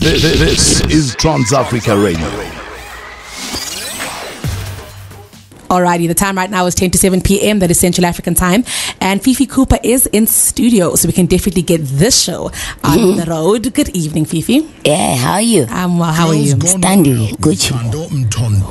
Th- th- This is Trans Africa Radio. Alrighty, the time right now is 10 to 7 p.m. That is Central African time. And Fifi Cooper is in studio, so we can definitely get this show on the road. Good evening, Fifi. Yeah, how are you? Um, well, how are you? Standing, good.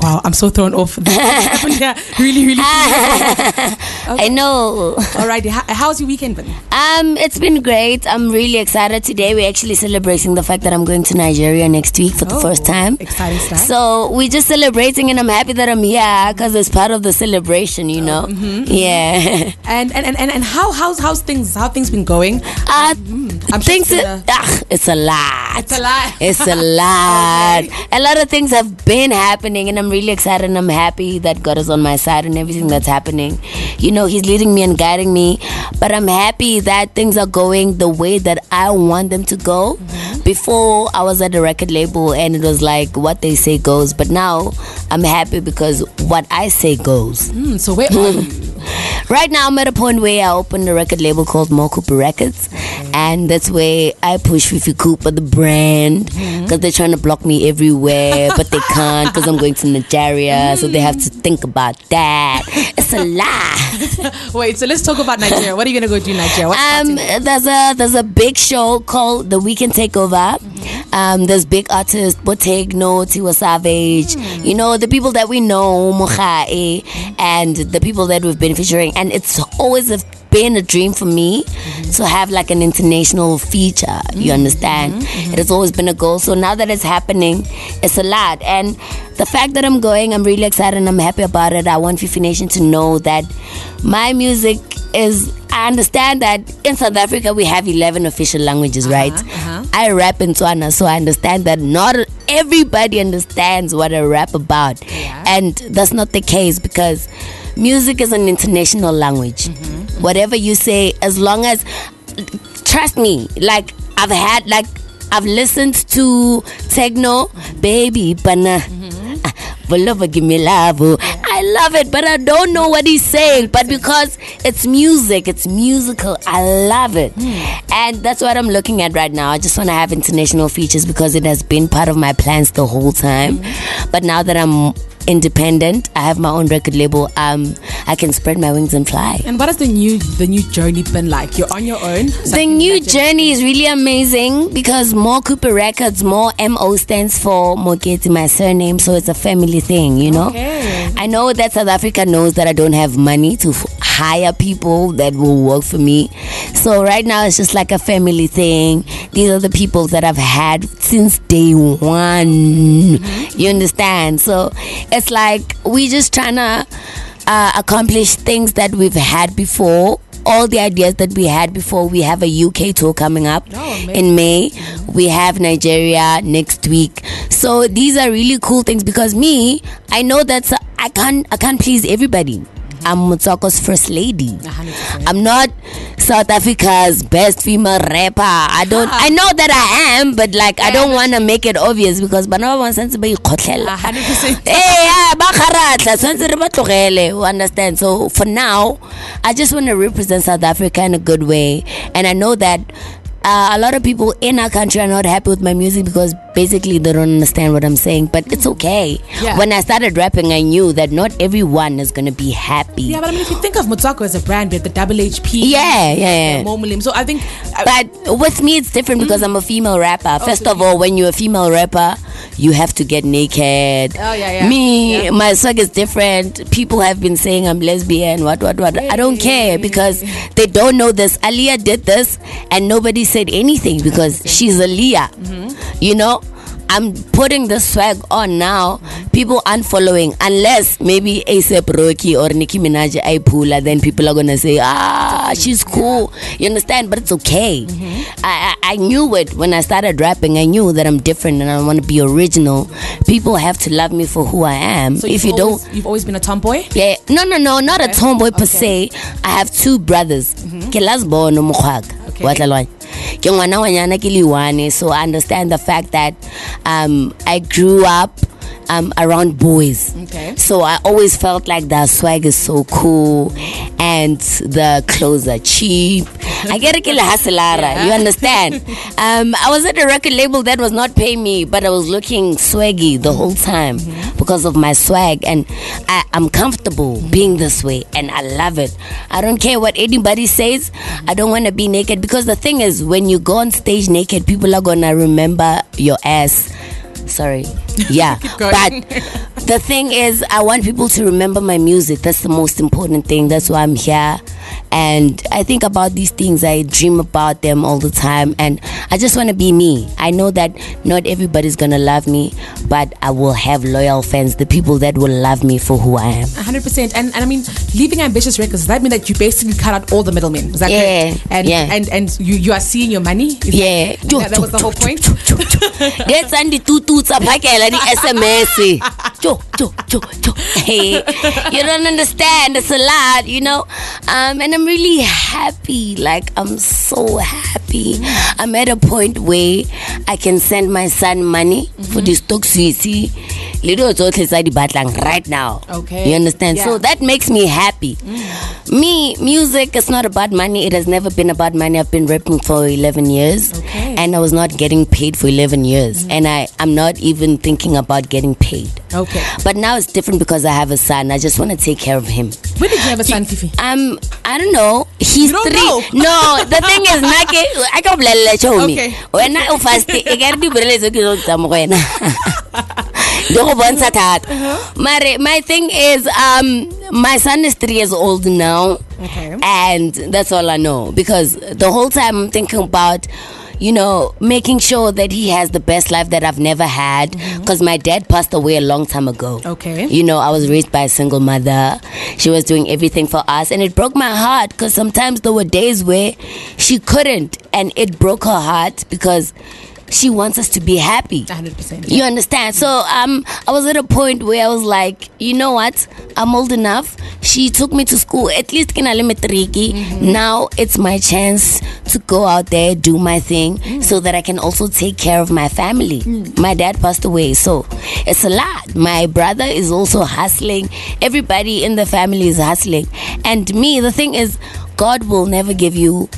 Wow, I'm so thrown off. yeah, really, really. I know. Alrighty, how, how's your weekend been? Um, it's been great. I'm really excited. Today we're actually celebrating the fact that I'm going to Nigeria next week for the Oh, first time. exciting stuff. So we're just celebrating, and I'm happy that I'm here because it's part of the celebration, you know. Yeah. And and, and, and, how how's how's things how things been going? Uh, I'm sure it's been a- ah, it's a lot. It's a lot. It's a lot. Okay. A lot of things have been happening, and I'm really excited and I'm happy that God is on my side and everything that's happening. You know, He's leading me and guiding me. But I'm happy that things are going the way that I want them to go. Mm-hmm. Before, I was at a record label and it was like what they say goes. But now, I'm happy because what I say goes. Hmm, so where are you? Right now, I'm at a point where I opened a record label called Mo Cooper Records, and that's where I push Fifi Cooper, the brand, because they're trying to block me everywhere, but they can't because I'm going to Nigeria, so they have to think about that. It's a lie. Wait, so let's talk about Nigeria. What are you gonna go do in Nigeria? What's Um, there's a there's a big show called The Weekend Takeover. Um, there's big artists, Botegno, Tiwa Savage, you know, the people that we know, Mochae, and the people that we've been featuring. And it's always a, been a dream for me mm-hmm. to have like an international feature. You mm-hmm. understand? Mm-hmm. It has always been a goal. So now that it's happening, it's a lot. And the fact that I'm going, I'm really excited and I'm happy about it. I want Fifi Nation to know that my music is. I understand that in South Africa we have 11 official languages, uh-huh, right? uh-huh. I rap in Tswana, so I understand that not everybody understands what I rap about. And that's not the case because music is an international language. Whatever you say, as long as, trust me, like I've had, like, I've listened to techno, baby, mm-hmm. ah, Volova give me love. oh. I love it, but I don't know what he's saying. But because it's music, it's musical, I love it. Hmm. And that's what I'm looking at right now. I just want to have international features because it has been part of my plans the whole time. Hmm. But now that I'm independent, I have my own record label, um, I can spread my wings and fly. and what has the new the new journey been like? You're on your own. So The new imagine- journey is really amazing because Mo Cooper Records, More MO stands for Mogeti, my surname, so it's a family thing, you know? Okay. I know that South Africa knows that I don't have money to hire people that will work for me. So right now it's just like a family thing. These are the people that I've had since day one. You understand? So it's like we just trying to uh, accomplish things that we've had before. All the ideas that we had before. We have a UK tour coming up Oh, in May. We have Nigeria next week. So these are really cool things because me, I know that I can't I can't please everybody. I'm Motswako's first lady. 100%. I'm not South Africa's best female rapper. I don't. I know that I am, but like I don't want to make it obvious because bana ba santse ba ikgotlela. 100%. Eh, ba kgaratlha, tshwanetse re ba tlogele, you understand? So for now, I just want to represent South Africa in a good way, and I know that. Uh, a lot of people in our country are not happy with my music because basically they don't understand what I'm saying, but it's okay. Yeah. When I started rapping, I knew that not everyone is gonna be happy. Yeah, but I mean, if you think of Motswako as a brand with the double HP, Yeah, yeah, yeah. Momulim. So I think, uh, But with me, it's different because I'm a female rapper. First so of all, when you're a female rapper, you have to get naked. Oh, yeah, yeah. Me, Yeah. my swag is different. People have been saying I'm lesbian, what, what, what. I don't care because they don't know this. Aaliyah did this and nobody said anything because she's Aaliyah. Mm-hmm. You know? I'm putting the swag on now. People aren't following unless maybe ASAP Rocky or Nicki Minaj I pull then people are gonna say, ah, she's cool. You understand? But it's okay. Mm-hmm. I, I I knew it when I started rapping. I knew that I'm different and I want to be original. People have to love me for who I am. so if you've always, don't, you've always been a tomboy. yeah, no, no, no, not a tomboy per Okay. se. I have two brothers. Ke lasbono mokgwaka. Okay. Wa tlalwanya. Ke ngwana ngwanyana ke le one, so I understand the fact that um, I grew up um, around boys. Okay. So I always felt like the swag is so cool and the clothes are cheap I get a killer hustler. You understand? Um, I was at a record label that was not paying me, but I was looking swaggy the whole time because of my swag, and I, I'm comfortable being this way, and I love it. I don't care what anybody says. I don't want to be naked because the thing is, when you go on stage naked, people are gonna remember your ass. Sorry. Yeah. but the thing is, I want people to remember my music. That's the most important thing. That's why I'm here. And I think about these things. I dream about them all the time. And I just want to be me. I know that not everybody's going to love me, but I will have loyal fans, the people that will love me for who I am. 100% and, and I mean leaving Ambitiouz Records does that mean that you basically cut out all the middlemen is that Yeah, correct and yeah. and and you you are seeing your money Is Yeah. that, that was the whole point That's and the tutu tsa phakela di SMS. Cho cho cho cho. Hey, you don't understand. It's a lot, you know. Um, and I'm really happy. Like I'm so happy. I'm at a point where I can send my son money for the stocks stock sweetie. Little tsotlhe tsa di batlang right now. Okay. You understand? Yeah. So that makes me happy. Me, music is not about money. It has never been about money. I've been rapping for 11 years. Okay. And I was not getting paid for 11 years. And I, I'm not even thinking about getting paid. okay But now it's different because I have a son. I just want to take care of him. when did you have a son Fifi Um, I don't know. He's three. know? No, the thing is, nake, I can blele chomi. Okay. When I fast, I get the brele so kizo tsa mo go wena. Di go bontsha thata. Uh-huh. Mare, my thing is, um, my son is three years old now. Okay. And that's all I know because the whole time I'm thinking about. You know, making sure that he has the best life that I've never had. Because my dad passed away a long time ago. Mm-hmm. Okay. You know, I was raised by a single mother. She was doing everything for us, and it broke my heart because sometimes there were days where she couldn't, and it broke her heart because she wants us to be happy. 100% You understand? So um, I was at a point where I was like, you know what? I'm old enough. She took me to school. At least can I limit Now it's my chance to go out there, do my thing, so that I can also take care of my family. My dad passed away, so it's a lot. My brother is also hustling. Everybody in the family is hustling, and me. The thing is, God will never give you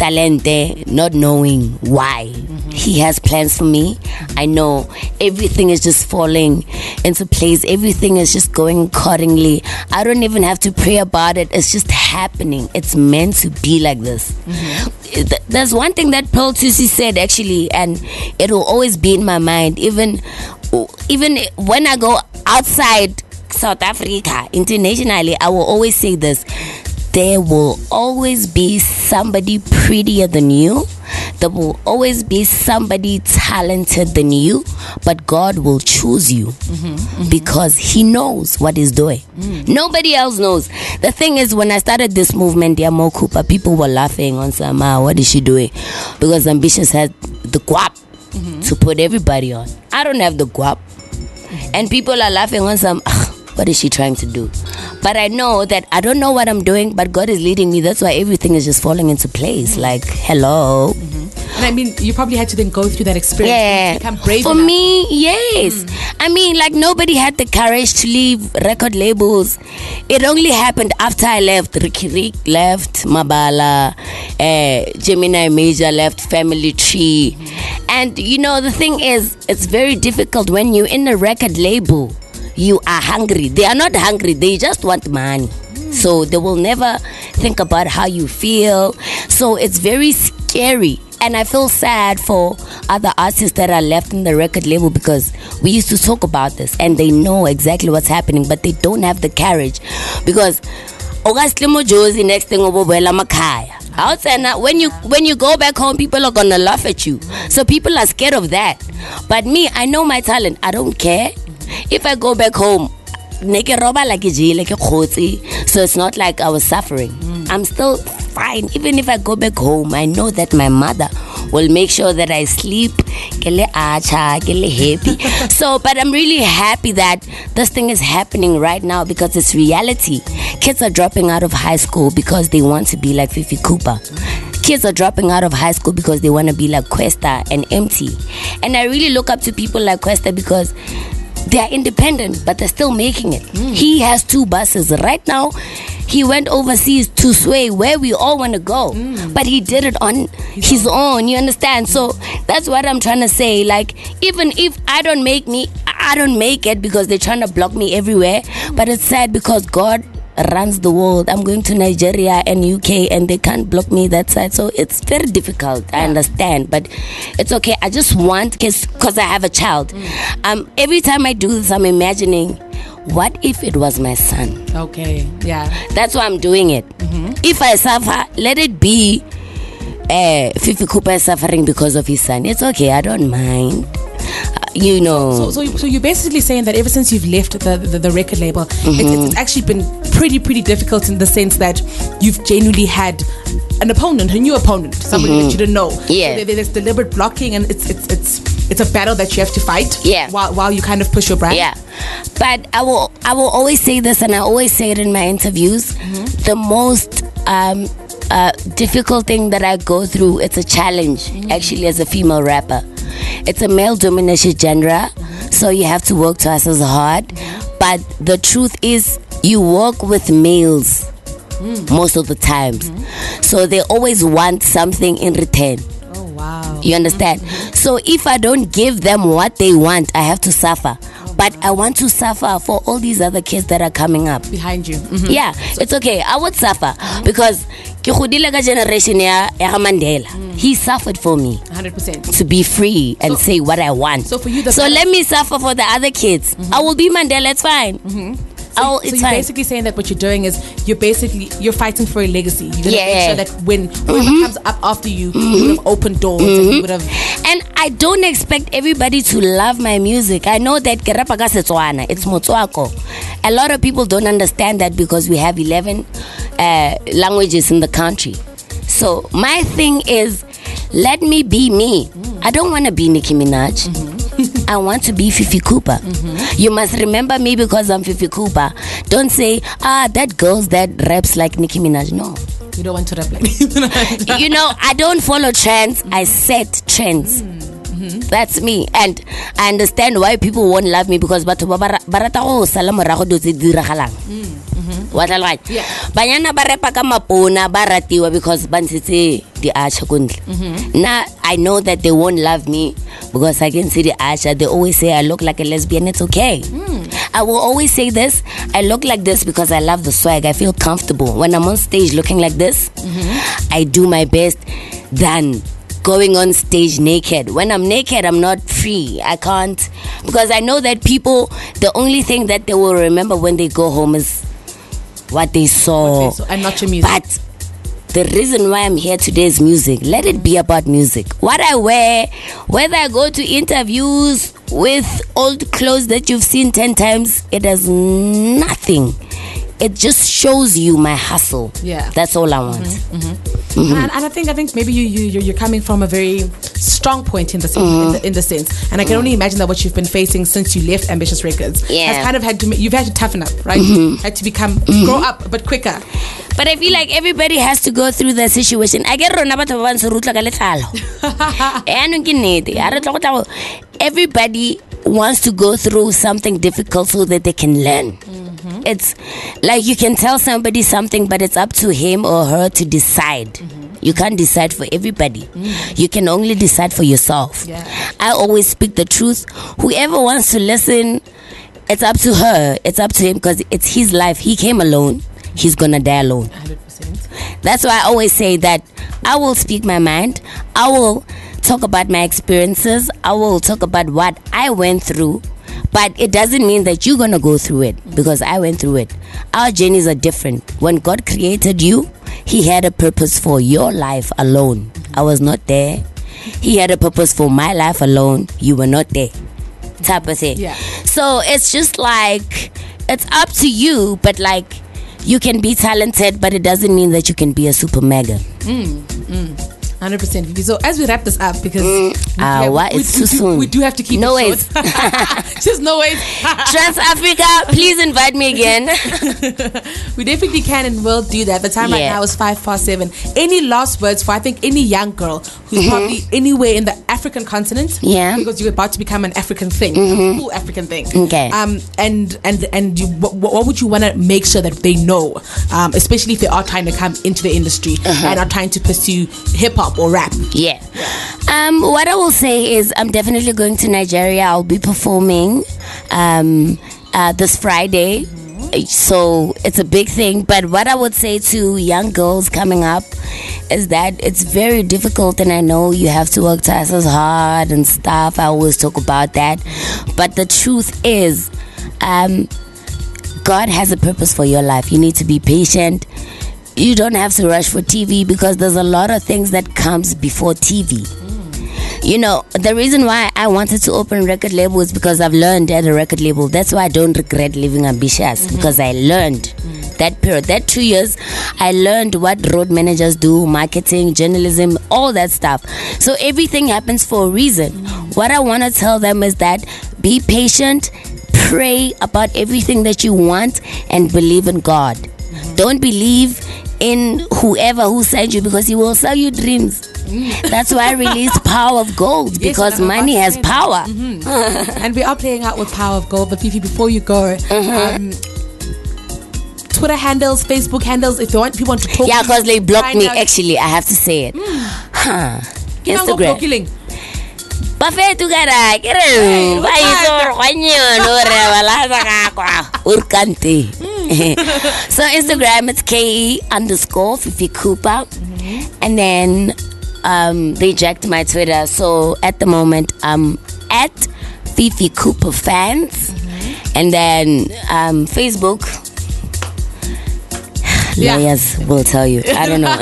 talente not knowing why. Mm-hmm. He has plans for me. I know everything is just falling into place. Everything is just going accordingly. I don't even have to pray about it. It's just happening. It's meant to be like this. Mm-hmm. Th- there's one thing that Pearl Thusi said actually and it will always be in my mind. Even even when i go outside south africa internationally i will always say this there will always be somebody prettier than you. There will always be somebody talented than you, but God will choose you because He knows what He's doing. Nobody else knows. The thing is, when I started this movement, Yamo Cooper, people were laughing on some, ah, what is she doing? Because Ambitiouz had the guap to put everybody on. I don't have the guap. And people are laughing on some, "Ah, what is she trying to do? But I know that I don't know what I'm doing, but God is leading me. That's why everything is just falling into place. Mm-hmm. Like, hello. Mm-hmm. and I mean you probably had to then go through that experience Yeah. become brave For enough. me, yes. Mm. I mean, like, nobody had the courage to leave record labels. It only happened after I left. Riky Rick left, Mabala, uh, Gemini Major left, Family Tree. Mm-hmm. And, you know, the thing is, it's very difficult when you're in a record label. You are hungry. They are not hungry, they just want money. So they will never think about how you feel. So it's very scary. And I feel sad for other artists that are left in the record label because we used to talk about this and they know exactly what's happening, but they don't have the courage. Because Ogaslimo Josie next thing obobela makaya. Outside now, when you when you go back home, people are gonna laugh at you. So people are scared of that. But me, I know my talent. I don't care. If I go back home, ne ke roba like ke jele ke kgotse. So it's not like i was suffering. Mm. I'm still fine. Even if i go back home i know that my mother will make sure that i sleep. Ke le acha ke le happy. So but i'm really happy that this thing is happening right now because it's reality. Kids are dropping out of high school because they want to be like fifi cooper. Kids are dropping out of high school because they want to be like Kwesta and Emtee. And I really look up to people like Kwesta because they're independent, but they're still making it. Hmm. He has two buses right now. He went overseas to sway where we all want to go, hmm. but he did it on his own. You understand? So that's what I'm trying to say. Like, even if I don't make me, I don't make it because they're trying to block me everywhere. Hmm. But it's sad because God runs the world. I'm going to Nigeria and UK and they can't block me that side. So it's very difficult. I understand, but it's okay. I just want because I have a child. Um, every time I do this, I'm imagining, what if it was my son? Okay. Yeah. That's why I'm doing it. If I suffer, let it be. Uh, Fifi Cooper is suffering because of his son. It's okay. I don't mind. Uh, you know. So, so, so you're basically saying that ever since you've left the, the, the record label, Mm-hmm. it's, it's actually been pretty, pretty difficult in the sense that you've genuinely had an opponent, a new opponent, somebody that you didn't know. Mm-hmm. Yeah. So there's deliberate blocking, and it's it's it's it's a battle that you have to fight. Yeah. While while you kind of push your brand. Yeah, but I will I will always say this, and I always say it in my interviews. The most um, uh, difficult thing that I go through, it's a challenge actually as a female rapper. It's a male dominated genre, so you have to work twice as hard. But the truth is, you work with males most of the times, so they always want something in return. Oh wow. You understand? So if I don't give them what they want, I have to suffer. But I want to suffer for all these other kids that are coming up. Behind you. Mhm. Yeah, it's okay. I would suffer because ke godile ka generation ya ya Mandela. Mm. He suffered for me 100%. to be free and So- say what I want. so for you, the so let me suffer for the other kids. Mm-hmm. I will be Mandela. It's fine. Mm-hmm. So, I'll, so it's you're fine. basically saying that what you're doing is you're basically you're fighting for a legacy. You're gonna Yeah. Mm-hmm. make sure that when whoever mm-hmm. comes up after you, you would have opened doors and you would have I don't expect everybody to love my music. I know that ke rapa ka Setswana, it's Motswako. A lot of people don't understand that because we have 11 uh, languages in the country. So my thing is, let me be me. I don't want to be Nicki Minaj. I want to be Fifi Cooper. You must remember me because I'm Fifi Cooper. Don't say, ah, that girl's that raps like Nicki Minaj. No. you don't want to rap like you know, I don't follow trends. I set trends. That's me, and I understand why people won't love me because batho ba ba ra- ba rata go sala morago dilo tse di diragalang. Mm-hmm. Wa tlhaloganya Yeah. banyana ba repa ka mapona ba ratiwa because ba ntshetse di-archer ko ntle. Mm-hmm. Nna i know that they won't love me because i can see the archer they always say i look like a lesbian it's okay. Mm. I will always say this i look like this because i love the swag. I feel comfortable. When i'm on stage looking like this mm-hmm. i do my best than going on stage naked. When I'm naked, I'm not free. I can't because I know that people the only thing that they will remember when they go home is what they saw. So- and not your music. But the reason why I'm here today is music. Let it be about music. What I wear, whether I go to interviews with old clothes that you've seen 10 times, it does nothing. It just shows you my hustle. Yeah. That's all I want. Mm-hmm, mm-hmm. Mm-hmm. and, and I think I think maybe you you you're, coming from a very strong point in the, sense, in, the in the sense, and I can only imagine that what you've been facing since you left Ambitiouz Records Yeah. has kind of had to you've had to toughen up, right? Had to become grow up, but quicker. But I feel like everybody has to go through the situation. I get rona batho ba bantsho re utlwa ka letlalo. Eh, anong ke nnete. Ha re tla go tla go- Everybody wants to go through something difficult so that they can learn. It's like you can tell somebody something, but it's up to him or her to decide. You can't decide for everybody. You can only decide for yourself. Yeah. I always speak the truth. Whoever wants to listen, it's up to her. It's up to him because it's his life. He came alone. He's gonna die alone. 100%. That's why I always say that I will speak my mind. I will talk about my experiences. I will talk about what I went through. But it doesn't mean that you're gonna go through it because I went through it. Our journeys are different. When God created you, He had a purpose for your life alone. I was not there. He had a purpose for my life alone. You were not there. Type of thing. Yeah. So it's just like it's up to you, but like you can be talented, but it doesn't mean that you can be a super mega. Mm, mm. Hundred percent, Vivi. So as we wrap this up, because we, Ah, have- what? we, It's we too do, soon. we do have to keep No it ways. short. Just no ways. Trans Africa, please invite me again. we definitely can and will do that. The time right now is five past seven. Any last words for I think any young girl who's Mm-hmm. probably anywhere in the African continent? Yeah. Mm-hmm. because you're about to become an African thing, a full African thing. Okay. Um, and and and you, what, what would you want to make sure that they know, um, especially if they are trying to come into the industry Uh-huh. and are trying to pursue hip hop or rap? Yeah. Um, what I will say is I'm definitely going to Nigeria. I'll be performing um, uh, this Friday. So it's a big thing. But what I would say to young girls coming up is that it's very difficult, and I know you have to work twice as hard and stuff. I always talk about that. But the truth is, um, God has a purpose for your life. You need to be patient. You don't have to rush for TV because there's a lot of things that comes before TV. You know, the reason why I wanted to open record label is because I've learned at a record label. That's why I don't regret living Ambitiouz mm-hmm. because I learned mm. that period, that two years, I learned what road managers do, marketing, journalism, all that stuff. So everything happens for a reason. Mm. What I want to tell them is that be patient, pray about everything that you want, and believe in God. Don't believe in whoever who sent you because he will sell you dreams. That's why I released Power of Gold because I'm money has to say that. power. and we are playing out with Power of Gold. But Fifi, before you go, Uh-huh. um, Twitter handles, Facebook handles, if you want people want to talk, Yeah, because they blocked me. out- Actually, I have to say it. Huh. Ke Instagram. Bafetu kara kere Hey, ba itse go nyono re bala sa ka kwa urkante. So Instagram it's K underscore Fifi Cooper, and then um, they jacked my Twitter. So at the moment I'm at Fifi Cooper fans, and then um, Facebook. Yeah. Lawyers will tell you. I don't know.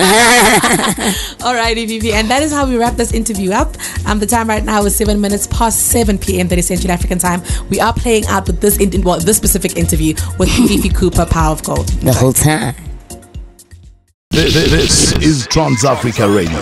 Alrighty, Vivi, and that is how we wrap this interview up. Um, the time right now is seven minutes past seven p.m. That is Central African time. We are playing out with this in, well, this specific interview with Fifi Cooper, Power of Gold. the whole time. Th- th- This is Trans Africa Radio.